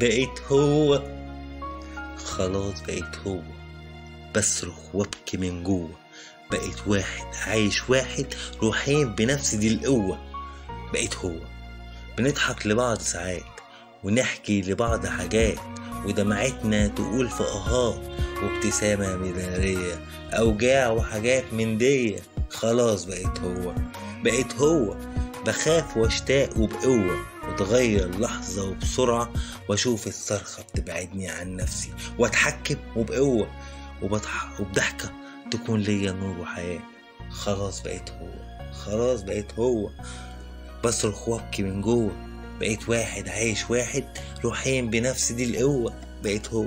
بقيت هو. خلاص بقيت هو. بصرخ وابكي من جوه. بقيت واحد عايش واحد روحين بنفس دي القوة. بقيت هو. بنضحك لبعض ساعات ونحكي لبعض حاجات. ودمعتنا تقول في اهات وابتسامة مدارية أوجاع وحاجات من دي. خلاص بقيت هو. بقيت هو. بخاف واشتاق وبقوة. وتغير لحظة وبسرعة وأشوف الصرخة بتبعدني عن نفسي وأتحكم وبقوة وبضحك وبضحكة تكون ليا نور وحياة. خلاص بقيت هو خلاص بقيت هو. بصرخ وأبكي من جوه. بقيت واحد عايش واحد روحين بنفس دي القوة. بقيت هو.